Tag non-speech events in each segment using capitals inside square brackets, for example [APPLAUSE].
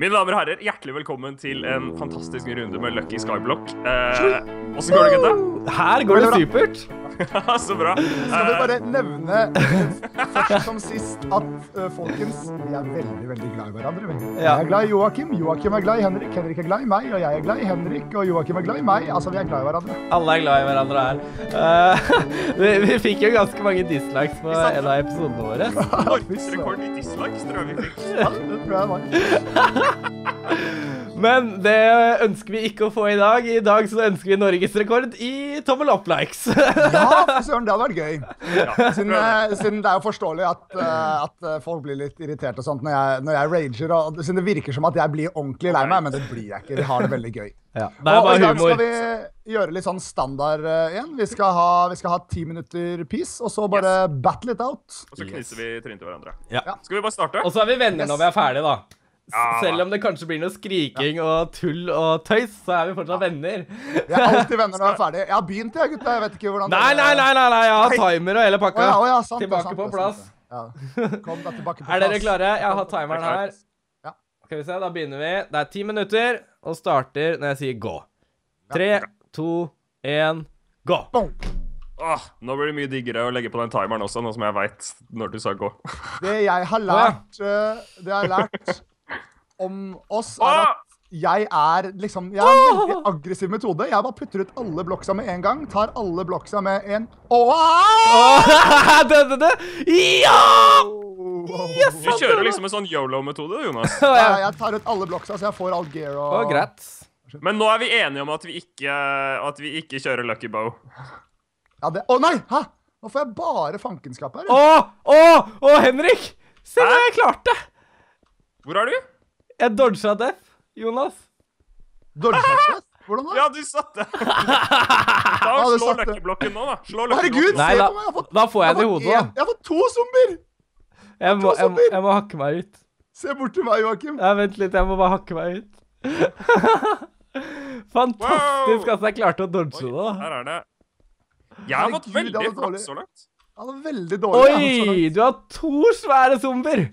Mine damer og herrer, hjertelig velkommen til en fantastisk runde med Lucky Skyblock. Eh, Åssen går det, gutta? Her går det supert. [LAUGHS] Så bra. Skal vi bare nevne eh, [LAUGHS] først som sist at uh, folkens, vi er veldig veldig glad i hverandre. vi. Jeg er glad i Joakim, Joakim er glad i Henrik, Henrik er glad i meg, og jeg er glad i Henrik, og Joakim er glad i meg. Altså, vi er glad i hverandre. Alle er glad i hverandre her. Uh, [LAUGHS] vi, vi fikk jo ganske mange dislikes på en av episodene våre. Norgesrekord i dislikes, tror jeg vi fikk. Ja, det tror jeg var. Men det ønsker vi ikke å få i dag. I dag så ønsker vi norgesrekord i tommel opp-likes. Ja, fy søren, det hadde vært gøy. Ja, Siden, eh, siden det er jo forståelig at, eh, at eh, folk blir litt irritert og sånt når jeg, når jeg rager. Og, siden det virker som at jeg blir ordentlig lei meg, men det blir jeg ikke. Vi har det veldig gøy. Ja, det er Og i bare dag skal vi gjøre litt sånn standard uh, igjen. Vi skal ha, vi skal ha ti minutter peace, og så bare battle it out. Og så kniser vi trynet til hverandre. Ja. Skal vi bare starte? Og så er vi venner når vi er ferdige, da. Selv om det kanskje blir noe skriking og tull og tøys, så er vi fortsatt venner. Vi er alltid venner når vi er [LAUGHS] ferdige. Jeg har begynt, jeg, gutta. Jeg vet ikke hvordan Nei, nei, nei, nei, nei, jeg har timer og hele pakka. ja, å ja, sant, Tilbake sant, på plass. sant. Ja. Kom da tilbake på plass. Er dere klare? Jeg har timeren er her. Ja. Skal vi se, da begynner vi. Det er ti minutter, og starter når jeg sier gå. Tre, to, én, gå. Boom. Åh, nå blir det mye diggere å legge på den timeren også, nå som jeg veit når du sa gå. Det jeg har lært, uh, det jeg har lært om oss, er at jeg er liksom Jeg har en veldig aggressiv metode. Jeg bare putter ut alle bloksa med en gang. Tar alle bloksa med en Åh! Åh, [LAUGHS] det. Ja! Yes, Du kjører liksom en sånn yolo-metode, Jonas. [LAUGHS] Ja, jeg tar ut alle bloksa, så jeg får all gear og oh, greit. Men nå er vi enige om at vi ikke, at vi ikke kjører Lucky Bow. Ja, det Å nei! Hæ? Nå får jeg bare fankenskap her. Å, å, å, Henrik! Se hva jeg klarte! Hvor er du? Jeg dodga death, Jonas. Dodgefatt? Hvordan da? Ja, du satte [LAUGHS] Da Ja, Slå satte- nå, da. Slå Herregud, Nei, se på meg! Jeg har fått, Da får jeg det i hodet, fått en-. Jeg har fått to zombier! Jeg må, jeg, jeg må hakke meg ut. Se bort til meg, Joakim. Ja, vent litt, jeg må bare hakke meg ut. [LAUGHS] Fantastisk at jeg klarte å dodge det, da. her er det. Jeg har fått Herregud, fått veldig flaks så langt. Han er veldig dårlig. Oi, du har to svære zombier!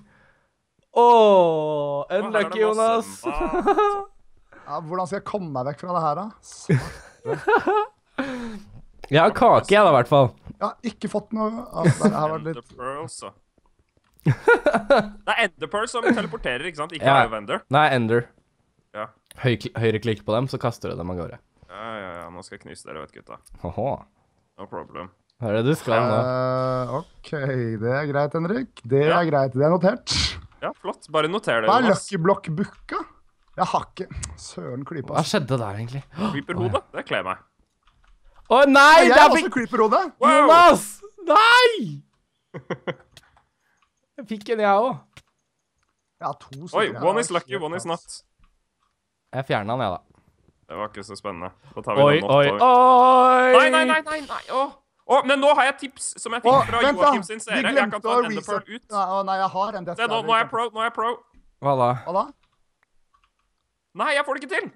Er unlucky, Jonas. [LAUGHS] Ja, hvordan skal jeg komme meg vekk fra det her, da? [LAUGHS] Jeg har kake, jeg, da, i hvert fall. Jeg har ikke fått noe altså, Det her var [LAUGHS] litt. Det er Enderpearl som teleporterer, ikke sant? Ikke Ja. Iovender. Nei, Ender. Ja. Høy, høyreklikk på dem, så kaster du dem av gårde. Ja, ja, ja. Nå skal jeg knuse dere, vet gutta. Oho. No problem. Hva er det du skal nå? Uh, OK, det er greit, Henrik. Det Ja. er greit. Det er notert. Ja, flott. Bare noter det, Hva er. Lucky Block booka? Jeg har ikke Søren klype. Hva skjedde der, egentlig? [GASPS] Creeper-hodet. Det kler meg. Å nei! Jeg har er også creeper-hode. Wow! Jonas! Nei! Jeg fikk en, jeg òg. Jeg har to Oi, one is lucky, one is not. Jeg fjerna den, jeg, da. Det var ikke så spennende. Da tar vi Oi, den not oi, oi, oi! Nei, nei, nei, nei, nei. Åh. Åh, men nå har jeg tips som jeg fikk oh, fra! Joakim sin serie. Jeg kan ta en Enderpearl ut. Å, nei, jeg har en Death Se, nå, nå er jeg pro. Nå er jeg pro. Hva da? Hva da? Nei, jeg får det ikke til!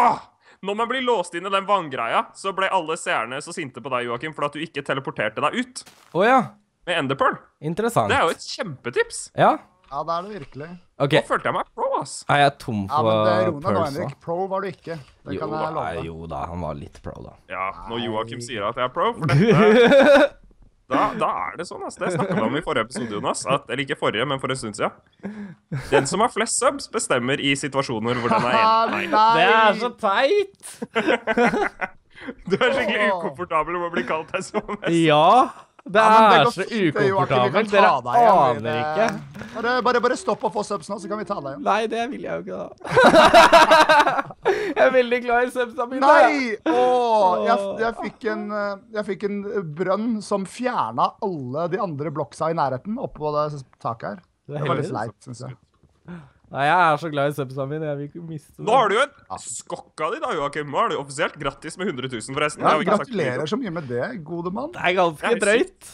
Åh! Når man blir låst inn i den vanngreia, så ble alle seerne så sinte på deg, Joakim, for at du ikke teleporterte deg ut Å ja. med Enderpearl. Interessant. Det er jo et kjempetips. Ja. Ja, det er det virkelig. Okay. Nå følte jeg meg pro, ass. Er jeg tom Ja, for men Henrik. da? Pro var du ikke. Det Jo kan da, jeg love deg. jo da, han var litt pro, da. Ja, når Joakim sier at jeg er pro, for [LAUGHS] dette Da, da er det sånn, ass. Det snakka vi om i forrige episode, Jonas. At, eller ikke forrige, men for en stund siden. Den som har flest subs, bestemmer i situasjoner hvor den er enig. [LAUGHS] Det er så teit! [LAUGHS] Du er skikkelig ukomfortabel med å bli kalt deg som mest. Ja. Det Ja, men det er så ukomfortabelt. Dere aner ikke. Bare, bare, bare stopp og få subs nå, så kan vi ta deg igjen. Nei, det vil jeg jo ikke, da. [LAUGHS] Jeg er veldig glad i subsa mine. Nei! Åh, jeg, jeg, fikk en, eh, jeg fikk en brønn som fjerna alle de andre blokksa i nærheten oppå det taket her. Det er Det var litt leit, syns jeg. Nei, jeg er så glad i subsa min. Jeg vil ikke miste det. Nå har du jo en skokk av de, da, Joakim. Nå er det jo offisielt. Grattis med 100 000, forresten. Ja, gratulerer så mye med det, gode mann. Det er ganske Det er drøyt.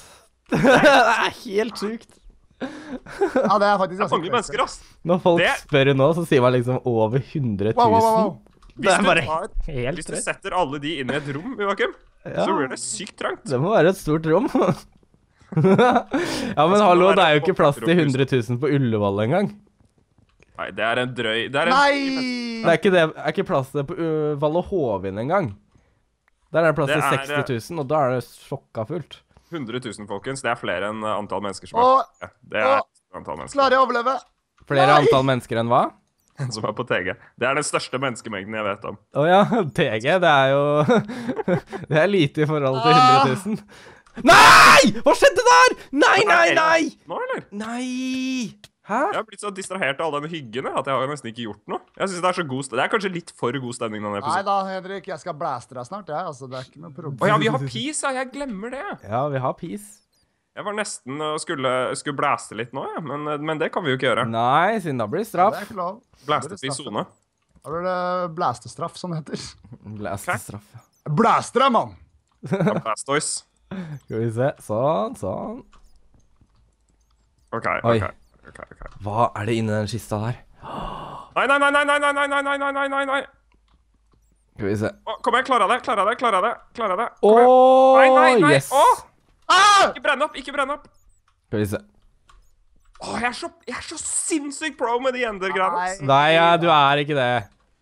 [LAUGHS] det er helt sjukt. Ja, det er faktisk ganske mange mennesker, ass. Når folk Det- spør nå, så sier man liksom over 100 000. Wow, wow, wow. Det er du, bare tar, helt hvis du setter alle de inn i et rom, Joakim, Ja. så blir det sykt trangt. Det må være et stort rom. [LAUGHS] ja, men hallo, det er jo ikke plass til 100 000 på Ullevål engang. Nei, det er en drøy Det er en Nei! Det er ikke, det, er ikke plass til det på uh, Valle Hovin engang. Der er det plass til er, 60 000, og da er det sjokka fullt. 100 000, folkens. Det er flere enn eh, antall mennesker som er Og på Det er Å. antall mennesker klarer jeg å overleve? Flere Nei! antall mennesker enn hva? [LAUGHS] som er på TG. Det er den største menneskemengden jeg vet om. Å ja, [LAUGHS] TG, det er jo [LAUGHS] Det er lite i forhold til Ah. 100 000. Nei! Hva skjedde der? Nei, nei, nei! Nå, eller? Nei! Hæ? Jeg har blitt så distrahert av all den hyggen at jeg har nesten ikke gjort noe. Jeg synes Det er så god Det er kanskje litt for god stemning denne Nei episoden. da, Henrik. Jeg skal blæste deg snart, jeg. Altså, det er ikke noe problem. Å ja, vi har peace, ja. Jeg glemmer det. Ja, vi har peace. Jeg var nesten og skulle, skulle blæste litt nå, ja. men, men det kan vi jo ikke gjøre. Nei, siden da blir det Det straff. er ikke lov. Blæstefri sone. Da blir det blæstestraff, som det heter. Blæstestraff. ja. Blæster deg, mann! Ja, Blastoise. Skal vi se. Sånn, sånn. OK, Oi. OK. ok, ok. Hva er det inni den kista der? Nei, nei, nei, nei, nei, nei, nei, nei, nei, nei, nei, nei. Skal vi se. Å, Kom igjen, klarer jeg det? Klarer jeg det? Klarer jeg det? Klarer jeg det? Kom igjen. Nei, nei, nei. yes! Oh. Ah! Ikke brenne opp, ikke brenne opp. Skal vi se. Åh, jeg er så, jeg er så sinnssykt pro med de ender-greiene. Nei, ja, du er ikke det.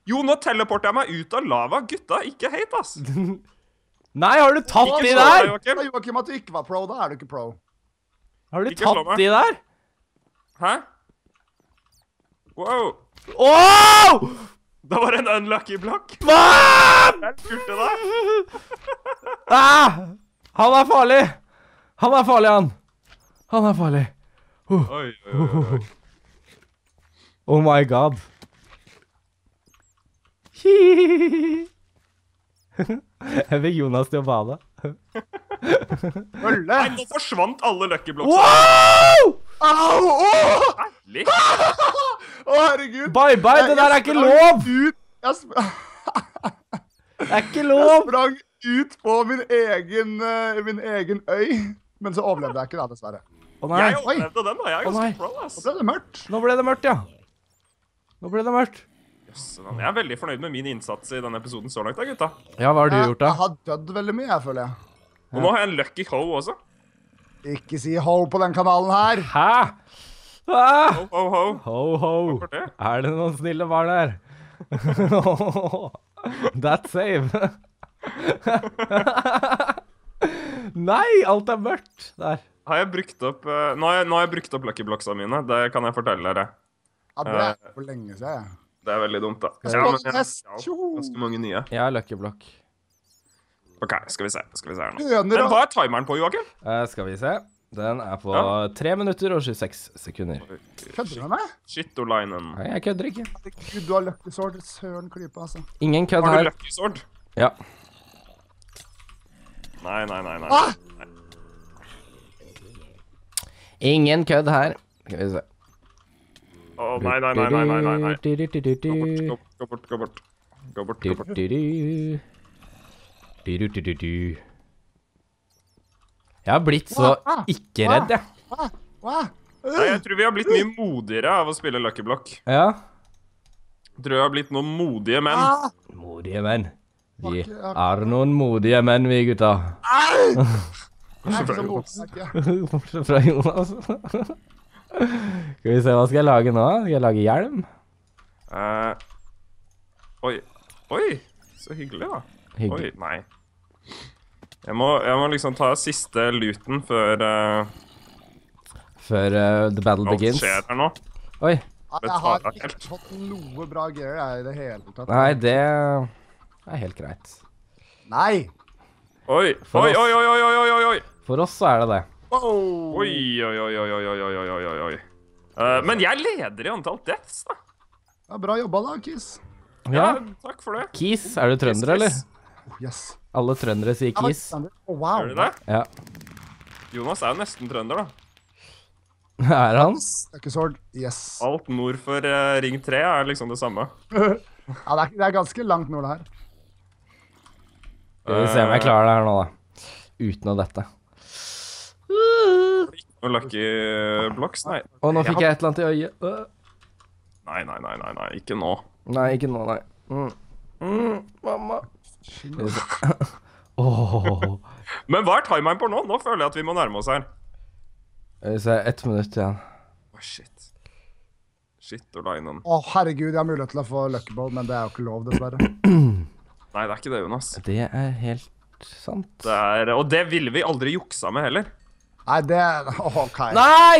Jo, nå teleporter jeg meg ut av lava. Gutta, ikke hate, ass. [LAUGHS] Nei, har du tatt Ikke de der? Joakim. At du ikke var pro. Da er du ikke pro. Har du Ikke tatt de der? Hæ? Wow. Oh! Det var en unlucky block. Hva? Jeg pulte deg. Ah! Han er farlig! Han er farlig, han. Han er farlig. Oh. oi, oi, oi. Oh my god. [LAUGHS] Jeg fikk Jonas til å bade. Nei, [LAUGHS] nå forsvant alle lucky blocks. Wow! Au! Å, Herlig. Å, herregud! Bye bye, det der er ikke lov! Ut, jeg, sp Det er ikke lov. jeg sprang ut på min egen, eh, min egen øy. Men så overlevde jeg ikke, da, dessverre. Å nei. Jeg overlevde den, da. Jeg er ganske pro, ass. Nå ble det mørkt. Nå ble det mørkt, ja. Nå ble det mørkt. Jeg er veldig fornøyd med min innsats i denne episoden så langt, da, gutta. Ja, hva har du gjort, da? jeg har dødd veldig mye, jeg føler jeg. Og nå har jeg en lucky hoe også. Ikke si ho på den kanalen her. Hæ? Ah! Ho, ho, ho. Ho, ho. Det. Er det noen snille barn her? [LAUGHS] That's save. [LAUGHS] Nei, alt er mørkt der. Har jeg brukt opp uh, nå, har jeg, nå har jeg brukt opp lucky blocksa mine. Det kan jeg fortelle dere. Ja, det er for lenge siden. Det er veldig dumt, da. Jeg Ja, men jeg, ja, ganske mange nye. Jeg har lucky block. OK, skal vi se. Skal vi se her nå. Høner Men hva er timeren på, Joakim? Uh, skal vi se. Den er på Ja. 3 minutter og 26 sekunder. Kødder du med meg? Shittolainen. Nei, jeg kødder ikke. Herregud, du har lucky sword. Søren klype, altså. Ingen kødd her. Har du her. lucky sword? Ja. Nei, nei, nei. nei. Ah! Ingen kødd her. Skal vi se. Å, nei, nei, nei, nei, nei, nei, nei. Gå bort, gå bort, gå bort. Gå bort, gå bort. Du-du-du. Du-du-du-du-du. Jeg har blitt så ikke redd, jeg. Nei, jeg tror vi har blitt mye modigere av å spille Lucky Block. Ja. Jeg tror vi har blitt noen modige menn. Modige menn. Vi er noen modige menn, vi gutta. [LAUGHS] Jeg er ikke. Bortsett fra Jonas. [LAUGHS] Skal vi se, hva skal jeg lage nå? Skal jeg lage hjelm? Uh, oi. Oi, så hyggelig, da. Hyggelig. Oi, nei. Jeg må, jeg må liksom ta siste looten før uh, Før uh, the battle begins? begins. skjer her nå. Oi. Ja, Jeg har ikke fått noe bra gear jeg, i det hele tatt. Nei, det er helt greit. Nei! Oi, For oi, oi, oi, oi, oi, oi, oi. For oss så er det det. Wow. Oi, oi, oi, oi, oi, oi, oi, oi, oi, oi. Eh, men jeg leder i antall deaths, da. Ja, bra jobba, da, Kiss. Ja, Ja. takk for det. Kis, er du trønder, eller? Oh, yes. Alle trøndere sier kis. Oh, wow. Gjør du det? Ja. Jonas er jo nesten trønder, da. [LAUGHS] Er han? Sword. Yes. Alt nord for uh, Ring 3 er liksom det samme. [LAUGHS] Ja, det er, det er ganske langt nord, det her. Skal vi se om jeg klarer det her nå, da. Uten å dette. Og Lucky Blocks? Nei. Å, nå fikk jeg et eller annet i øyet. Nei, nei, nei, nei, nei. ikke nå. Nei, ikke nå, nei. Mm. Mm, mamma. [LAUGHS] Men hva er timeren på nå? Nå føler jeg at vi må nærme oss her. Vi se, ett minutt igjen. Oh, shit. Shit og linen. Å, herregud, jeg har mulighet til å få luckyball, men det er jo ikke lov, dessverre. [CLEARS THROAT] Nei, det er ikke det, Jonas. Det er helt sant. Det er, og det ville vi aldri juksa med heller. Nei, det OK. Nei!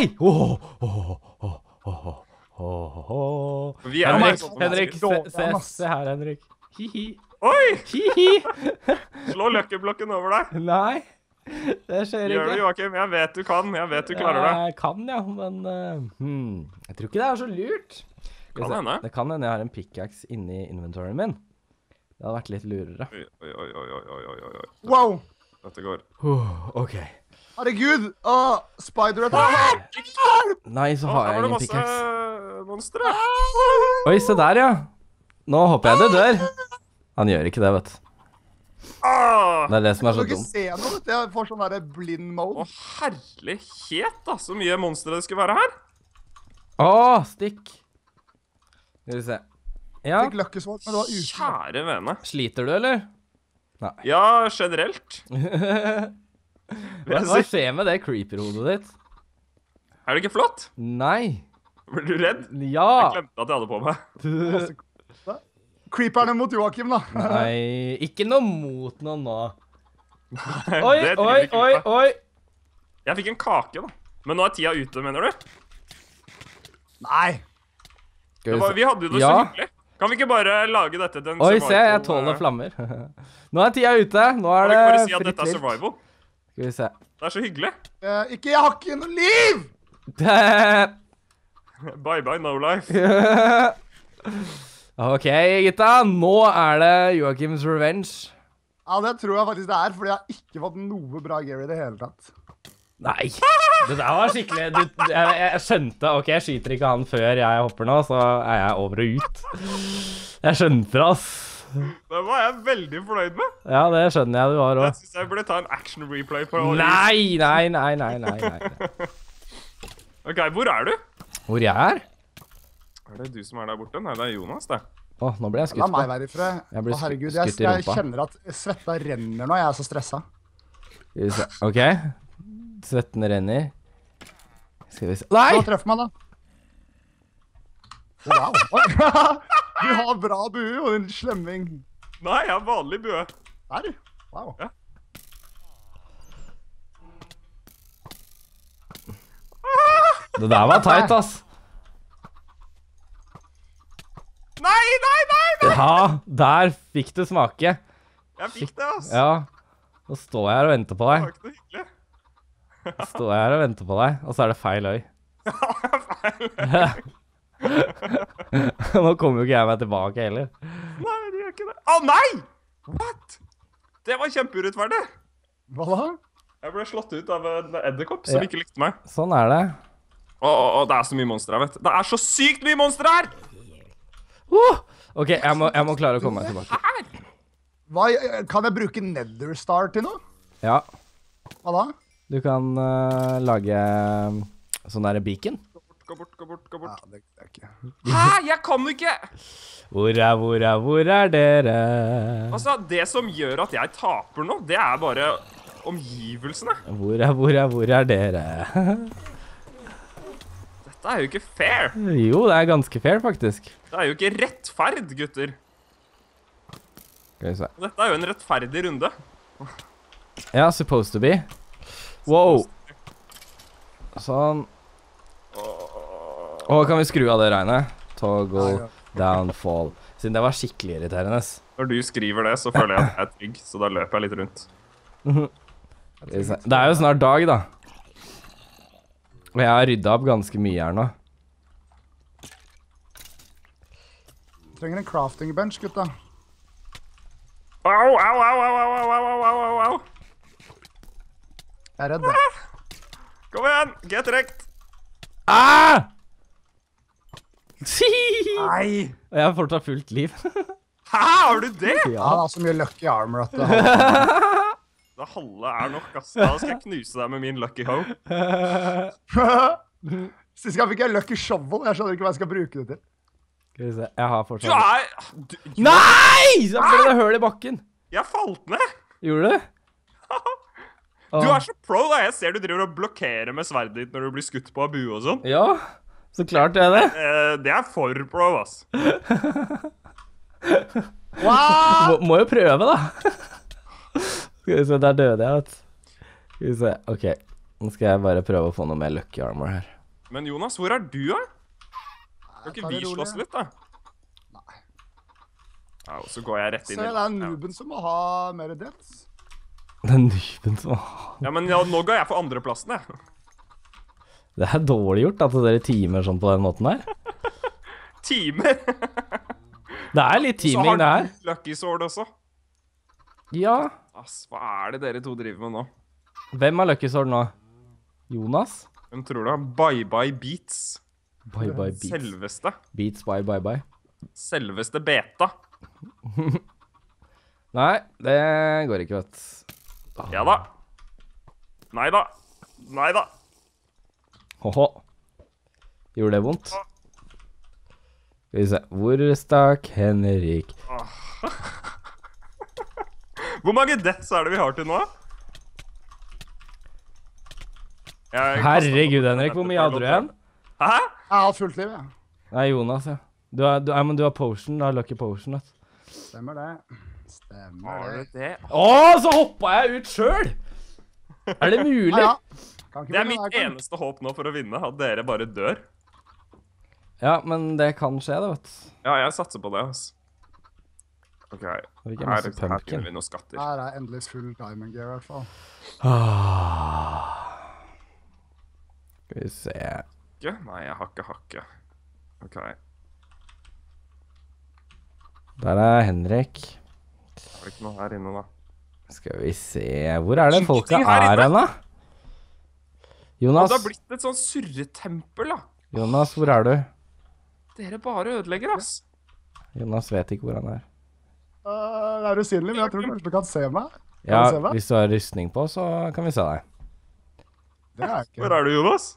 Vi er Henrik, sånn- Henrik, se, se, se her, Henrik. Hi-hi. Oi! Hi-hi. [LAUGHS] Slå løkkeblokken over deg. Nei, det skjer Gjør det, ikke. Joakim. Jeg vet du kan. Jeg vet du klarer det. Jeg kan, ja, men uh, hmm, Jeg tror ikke det er så lurt. Kan hende. Det kan hende jeg har en pickaxe inni inventoryen min. Det hadde vært litt lurere. Oi, oi, oi, oi, oi, oi, oi. Wow! Dette går. OK. Herregud! Å, spider attack! Nei, så har her jeg var det masse monstre. Oi, se der, ja. Nå håper jeg det dør. Han gjør ikke det, vet du. Ah! Det er det som er Jeg så kan ikke dumt. se noe. vet du. Jeg får sånn derre blind Å, herlighet, da. Så mye monstre det skulle være her. Å, stikk. Skal vi se. Ja. Fikk lucky sword, men det var uten. Kjære vene. Sliter du, eller? Nei. Ja, generelt. [LAUGHS] Hva, hva skjer med det creeper-hodet ditt? Er det ikke flott? Nei. Blir du redd? Ja. Jeg glemte at jeg hadde på meg. [LAUGHS] Creeperne mot Joakim, da. Nei, ikke noe mot noen nå. Oi, oi, oi, oi. Jeg fikk en kake, da. Men nå er tida ute, mener du? Nei. Det vi var, vi hadde jo det Ja. så hyggelig. Kan vi ikke bare lage dette til en Oi, survival? se, jeg tåler flammer. [LAUGHS] Nå er tida ute. Nå Kan er vi det ikke bare si at fritt dette er vilt. survival? Skal vi se. Det er så hyggelig. Eh, ikke Jeg har ikke noe liv! [LAUGHS] Bye bye, no life. [LAUGHS] OK, gutta. Nå er det Joakims revenge. Ja, det tror jeg faktisk det er, fordi jeg har ikke fått noe bra gear i det hele tatt. Nei. Det der var skikkelig du, jeg, jeg skjønte OK, jeg skyter ikke han før jeg hopper nå, så er jeg over og ut. Jeg skjønte det, ass. Det var jeg veldig fornøyd med. Ja, det skjønner jeg du var Jeg òg. syns jeg burde ta en action replay på Nei, nei, nei, nei, nei, nei. [LAUGHS] OK, hvor er du? Hvor jeg er? Er det du som er der borte? Nei, det er Jonas, det. Å, nå ble jeg skutt på. La meg være i fred. Jeg Å, herregud, jeg, jeg kjenner at svetta renner nå. Jeg er så stressa. OK. Svetten renner. Skal vi se Nei! Nå treffer meg, da. Wow. [LAUGHS] Du har bra bue og en slemming. Nei, jeg har vanlig bue. Der. Wow. Ja. Det der var tight, ass. Nei, nei, nei! nei! Ja, der fikk du smake. Jeg fikk det, altså. Ja. Nå står jeg her og venter på deg. Det var ikke noe hyggelig. Står jeg her og venter på deg, og så er det feil øy. [LAUGHS] [LAUGHS] Nå kommer jo ikke jeg meg tilbake heller. Nei, det gjør ikke det. Å, nei! What? Det var kjempeurettferdig. Hva da? Jeg ble slått ut av en edderkopp som Ja. ikke likte meg. Sånn er det. Å, å, å, det er så mye monstre her, vet du. Det er så sykt mye monstre her! Uh! OK, jeg må, jeg må klare å komme meg tilbake. Hva, kan jeg bruke Netherstar til noe? Ja, Hva da? du kan uh, lage um, sånn derre beacon. Gå bort, gå bort, gå Ja, bort. det det er ikke. Hæ? Jeg kan ikke! Hvor er, hvor er, hvor er dere? Altså, det som gjør at jeg taper nå, det er bare omgivelsene. Hvor er, hvor er, hvor er dere? [LAUGHS] Dette er jo ikke fair. Jo, det er ganske fair, faktisk. Det er jo ikke rettferd, gutter. Skal vi se. Dette er jo en rettferdig runde. Ja, supposed to be. Wow. Sånn. Å, kan vi skru av det regnet? Toggle downfall. Siden det var skikkelig irriterende. Når du skriver det, så føler jeg at jeg er trygg, så da løper jeg litt rundt. Se. Det er jo snart dag, da. Og jeg har rydda opp ganske mye her nå. Trenger en crafting bench, gutta. Au, au, au, au, au, au, au, au, au, au. Jeg er redd. da. Kom igjen, get rekt. Ah! Nei. Og [LAUGHS] jeg har fortsatt fullt liv. [LAUGHS] Hæ, har du det? Ja, han har så mye lucky armor at det [LAUGHS] Da halve er nok, ass. Da skal jeg knuse deg med min lucky hoe. [LAUGHS] Sist gang fikk jeg lucky shovel. Jeg skjønner ikke hva jeg skal bruke det til. Skal vi se. Jeg har Du fortsatt er du, Nei! Så ble det høl i bakken. Jeg falt ned. Gjorde du? [LAUGHS] Du er så pro, da. Jeg ser du driver og blokkerer med sverdet ditt når du blir skutt på av bue og sånn. Ja. Så klart er det. Eh, det er for pro, ass. Wow! [LAUGHS] Må, må jo prøve, da. Skal vi se, der døde jeg, vet du. Skal vi se. OK. Nå skal jeg bare prøve å få noe mer lucky armor her. Men Jonas, hvor er du, da? Kan ikke vi slåss litt, da? Nei. Ja, og så går jeg rett inn i det er nuben som må ha mer deaths. Det er Nuben som Ja, men ja, nå ga jeg for andreplassen, jeg. Det er dårlig gjort at dere teamer sånn på den måten her. Timer! Det er litt teaming, det her. Så har du Lucky Sword også. Ja. Ass, hva er det dere to driver med nå? Hvem er lucky sword nå? Jonas? Hvem tror du Bye Bye Beats? Bye bye beats. Selveste. Beats bye bye bye. Selveste beta. [LAUGHS] Nei, det går ikke, vet du. Ja da. Nei da. Nei da. Håhå. Gjorde det vondt? Skal vi se. Hvor stakk Henrik? Hvor mange deaths er det vi har til nå? Herregud, Henrik. Hvor mye hadde du igjen? Hæ? Jeg har fullt liv, jeg. Nei, Jonas, ja. Du har, du, ja, men du har potion. Du har lucky potion, vet. Stemmer det. Stemmer det. det? Å, så hoppa jeg ut sjøl! Er det [LAUGHS] mulig? Ja, ja. Det er mitt her, eneste håp nå for å vinne, at dere bare dør. Ja, men det kan skje, det, vet du. Ja, jeg satser på det, altså. OK. Her, er her finner vi noen skatter. Her er endelig full diamond gear, i hvert fall. Ah. Skal vi se Hakke? Nei, jeg har ikke hakke. OK. Der er Henrik. Er det ikke noe her inne, da? Skal vi se Hvor er det folka er hen, da? Jonas, det har blitt et sånn surretempel, da. Jonas, hvor er du? Dere bare ødelegger, ass. Jonas vet ikke hvor han er. Uh, det er usynlig, men jeg tror kanskje du kan se meg. Kan Ja, se meg? hvis du har rustning på, så kan vi se deg. Det er ikke... Hvor er du, Jonas?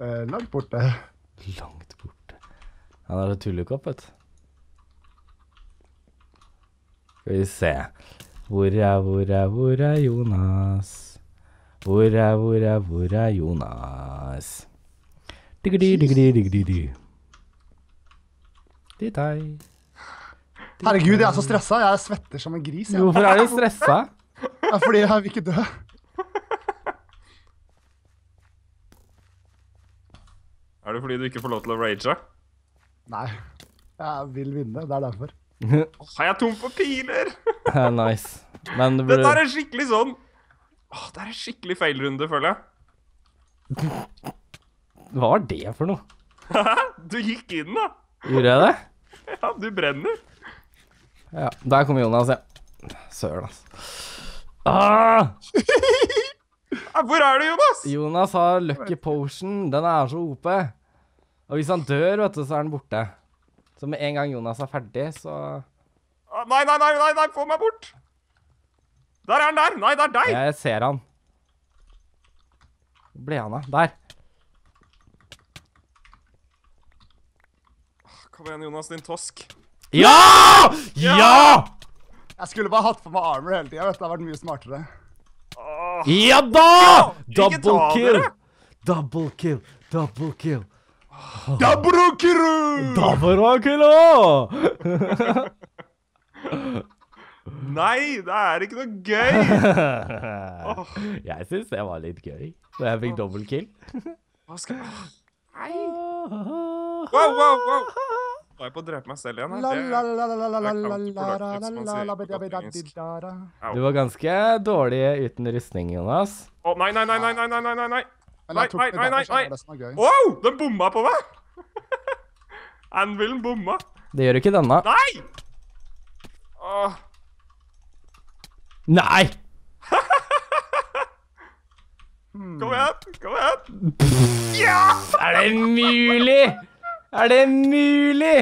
Uh, langt borte. Langt borte. Han er et tullekopp, vet du. Skal vi se. Hvor er, hvor er, hvor er Jonas? Hvor er, hvor er, hvor er Jonas? Diggedi, diggedi, diggedi. Dit hei. Herregud, jeg er så stressa. Jeg svetter som en gris. Jeg. Hvorfor er du stressa? [LAUGHS] Er fordi jeg vil ikke dø. Er det fordi du ikke får lov til å rage? Nei. Jeg vil vinne. Det er derfor. Har jeg tom for piler? [LAUGHS] nice. Men det Dette er en skikkelig sånn Åh, Det er en skikkelig feilrunde, føler jeg. Hva var det for noe? [LAUGHS] Du gikk inn, da. Gjorde jeg det? Ja, du brenner. Ja. Der kommer Jonas, ja. Søren, altså. Ah! Hvor er du, Jonas? Jonas har lucky potion. Den er så OP. Og hvis han dør, vet du, så er han borte. Så med en gang Jonas er ferdig, så Ah, Nei, nei, nei, nei, nei, få meg bort. Der er han der. Nei, det er deg. Jeg ser han. Hvor ble han av? Der. Kom igjen, Jonas, din tosk. Ja! Ja! Jeg skulle bare hatt på meg armor hele tida. Det hadde vært mye smartere. Ja da! Double kill. Double kill. Double kill. Double kill. Double kill! Nei, det er ikke noe gøy. [LAUGHS] Jeg syns det var litt gøy, da jeg fikk double kill. Hva skal Nei. Wow, wow, wow. Nå er jeg på å drepe meg selv igjen. Da. Du var ganske dårlig uten rustning, Jonas. Å, nei, nei, nei, nei, nei, nei, nei, nei, nei. Nei, nei, nei, nei. Wow, den bomma på meg. [LAUGHS] Anvilen bomma. Det gjør ikke denne. Nei! Åh, Nei! kom igjen, kom igjen. [LAUGHS] Ja! Er det mulig? Er det mulig?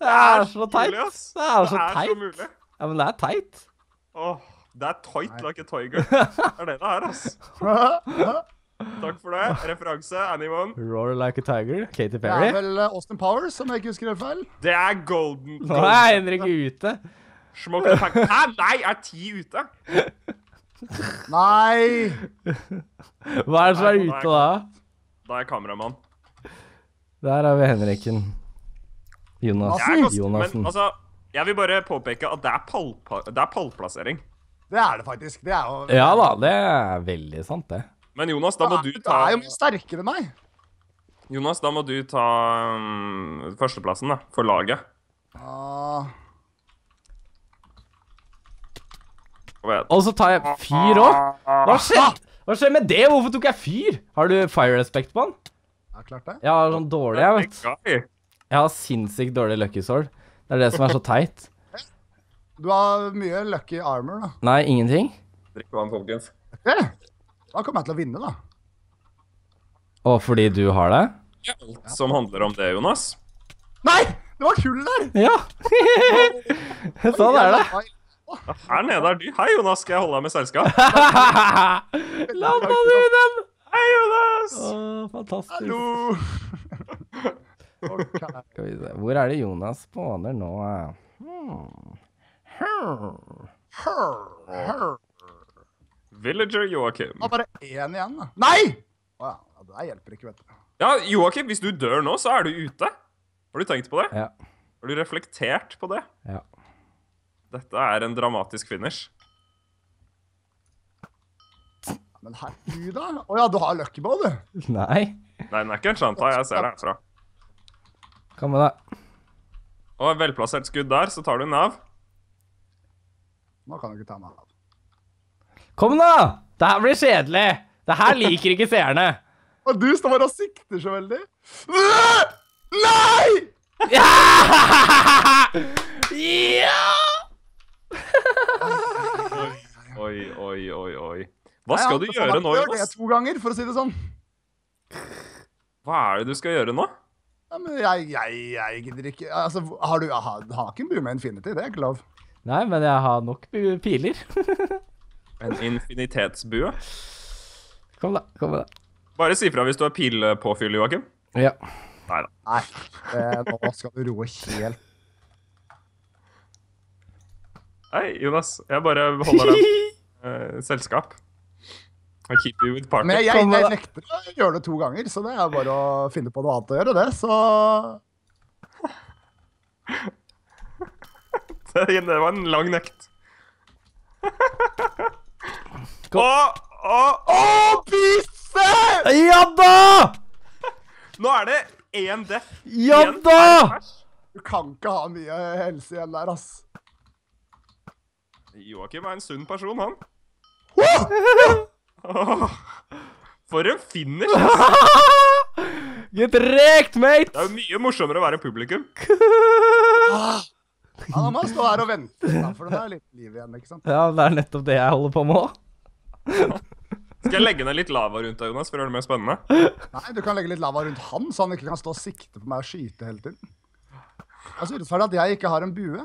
Det er så teit. Det er så Det så teit. Ja, men det er teit. Åh, det er tight like a tiger. Det er det det er, ass. [LAUGHS] Takk for det. Referanse, anyone. Roar like a tiger. Katy Perry. Det er vel eh, Austin Powers, om jeg ikke husker helt feil. Det er golden. Nå golden. er Henrik ute. Smoke the pack. Hæ, nei, er ti ute? Nei! Hva er det som er ute da? Da er jeg kameramann. Der har vi Henriken. Jonas. Er Jonassen. Men altså, jeg vil bare påpeke at det er, pall, det er pallplassering. Det er det faktisk. Det er jo Ja da, det er veldig sant, det. Men Jonas, da må du Du ta er jo mye sterkere enn meg. Jonas, da må du ta um, førsteplassen, da, for laget. Ah, Og så tar jeg fyr òg. Hva skjer? Hva skjer med det? Hvorfor tok jeg fyr? Har du fire respect på han? Ja, klart det. Jeg har sånn dårlig, jeg, vet Jeg har sinnssykt dårlig lucky sword. Det er det som er så teit. Du har mye lucky armor, da. Nei, ingenting. Drikk vann, folkens. Da kommer jeg til å vinne, da. Og fordi du har det? Alt som handler om det, Jonas. Nei! Det var hull der! Ja. [LAUGHS] sånn er det. Her nede er du. Hei, Jonas, skal jeg holde deg med selskap? Landa du i den? Hei, Jonas! Å, fantastisk. Hallo! Skal vi se. Hvor er det Jonas spåner nå? eh? Hmm. Her. Her. hør. Villager Joakim. Det bare én igjen, da. Nei! Å ja. ja, Det der hjelper ikke, vet du. Ja, Joakim, hvis du dør nå, så er du ute. Har du tenkt på det? Ja. Har du reflektert på det? ja. Dette er en dramatisk finish. Men herregud, da. Å ja, du har lucky bow, du. Nei. Nei, den er ikke en shanta. Jeg ser det herfra. Kom med det. Og et velplassert skudd der, så tar du den av. Nå kan du ikke ta meg av. Kom da! Det her blir kjedelig. Det her liker ikke seerne. Og du står bare og sikter så veldig. Nei! Ja! Oi, oi, oi, oi. Hva skal du gjøre nå, Jonas? to ganger, for å si det sånn. Hva er det du skal gjøre nå? Ja, men jeg, jeg, jeg gidder ikke Altså, har du har, Han har ikke en bue med Infinity, det er ikke lov. Nei, men jeg har nok piler. [LAUGHS] En infinitetsbue? Kom da, kom da. Bare si fra hvis du har pilpåfyll, Joakim. Ja. Nei da. Nei, nå skal du roe helt Hei, Jonas. Jeg bare holder deg [LAUGHS] uh, selskap. Men jeg, jeg, jeg nekter å gjøre det to ganger, så det er bare å finne på noe annet å gjøre, det. Så [LAUGHS] Det var en lang nekt. Å, å, Å, pisse! Ja da! Nå er det én death Ja en da! Du kan ikke ha mye helse igjen der, ass. Joakim er en sunn person, han. For en finish! [LAUGHS] Get wrecked, mate! Det er jo mye morsommere å være publikum. Ah. Ja, da må stå her og vente, da, for det er litt liv igjen, ikke sant? Ja, det er nettopp det jeg holder på med òg. Skal jeg legge ned litt lava rundt deg, Jonas, for å gjøre det mer spennende? Nei, du kan legge litt lava rundt han, så han ikke kan stå og sikte på meg og skyte hele tiden. Det er så urettferdig at jeg ikke har en bue.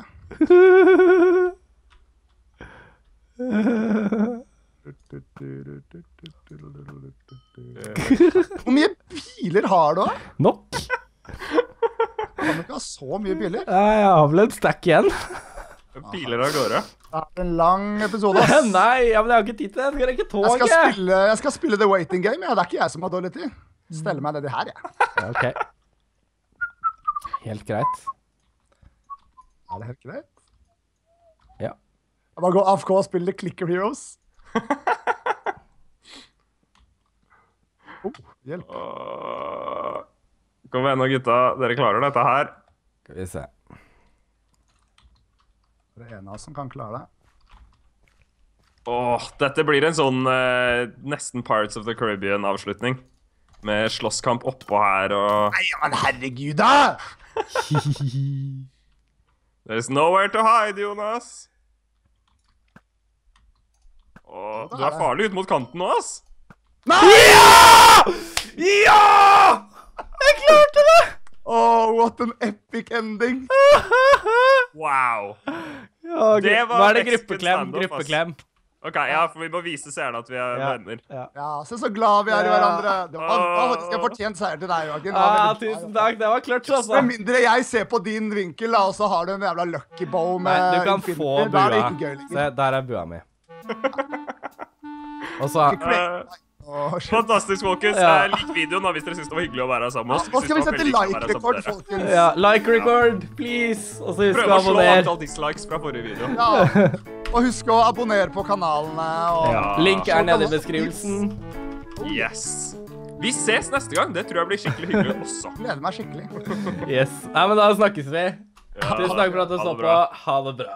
Hvor mye biler har du? da? Nok. Kan du ikke ha så mye biler? Jeg har vel en stack igjen. Biler av gårde. Det er en lang episode, ass. [LAUGHS] Nei, ja, men jeg har ikke tid til det. Jeg skal rekke Jeg skal, spille, jeg skal spille The Waiting Game. Ja. Det er ikke jeg som har dårlig tid. Stelle meg nedi her, jeg. Ja, ok. Helt greit. Er det helt greit? Ja. Jeg bare går AFK og spiller Clicker Heroes. [LAUGHS] Oh, hjelp. Uh, Kom igjen nå, gutta. Dere klarer dette her. Skal vi se. Det er en av oss som kan klare det. Åh, dette blir en sånn eh, nesten Pirates of the Caribbean-avslutning. Med slåsskamp oppå her og Nei, men herregud, da! [LAUGHS] There's nowhere to hide, Jonas. Åh, du er farlig ut mot kanten nå, ass. Nei! Ja! Jeg klarte det! Oh, what an epic ending. Wow. Ja. Det var Nå er det gruppeklem. Gruppeklem. OK, ja, for vi må vise seerne at vi er Ja. venner. Ja. Ja, se så glad vi er i hverandre. Det var, faktisk en fortjent seier til deg, Joakim. Det var veldig bra. tusen takk. Det var clutch, altså. Med mindre jeg ser på din vinkel, da, og så har du en jævla lucky bow med Nei, du kan Infinity, få er bua. gøy lenger. Se, der er bua mi. [LAUGHS] Og så. Fantastisk, folkens. Ja. Eh, Lik videoen da, hvis dere syns det var hyggelig å være sammen med oss. Nå skal vi sette like-rekord, dere. folkens. Ja, like record, please. Og så husk Prøv å å slå antall dislikes fra forrige video. Ja. Og husk å abonnere på kanalene. Og... Ja. Link er nede i beskrivelsen. Yes. Vi ses neste gang. Det tror jeg blir skikkelig hyggelig også. [LAUGHS] Gleder meg skikkelig. Yes. Nei, men da snakkes vi. Ja, Tusen takk for at du så på. Ha det bra.